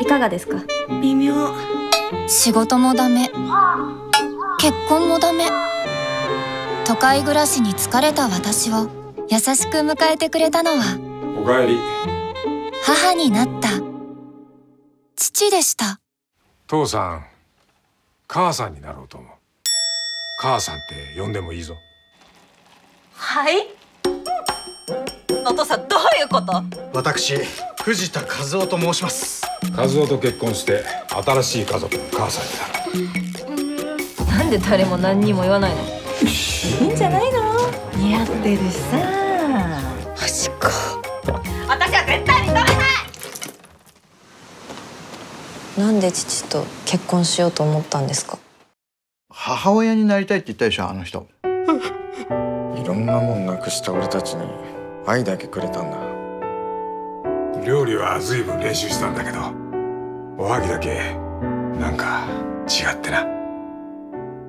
いかがですか？微妙。仕事もダメ。結婚もダメ。都会暮らしに疲れた私を優しく迎えてくれたのはおかえり。母になった。父でした。父さん母さんになろうと思う。母さんって呼んでもいいぞ。はい。お父さんどういうこと？私藤田和夫と申します和夫と結婚して新しい家族の母さんになる。なんで誰も何にも言わないの？いいんじゃないの？似合ってるしさ。マジか。私は絶対認めない！なんで父と結婚しようと思ったんですか？母親になりたいって言ったでしょあの人。いろんなもんなくした俺たちに愛だけくれたんだ料理は随分練習したんだけどおはぎだけなんか違ってな。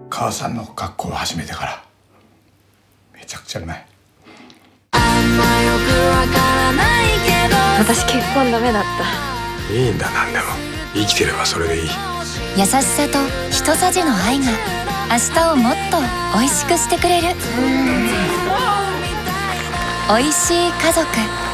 母さんの学校を始めてからめちゃくちゃうまい。私結婚ダメだった。いいんだ何でも。生きてればそれでいい。優しさと一さじの愛が明日をもっと美味しくしてくれる。美味しい家族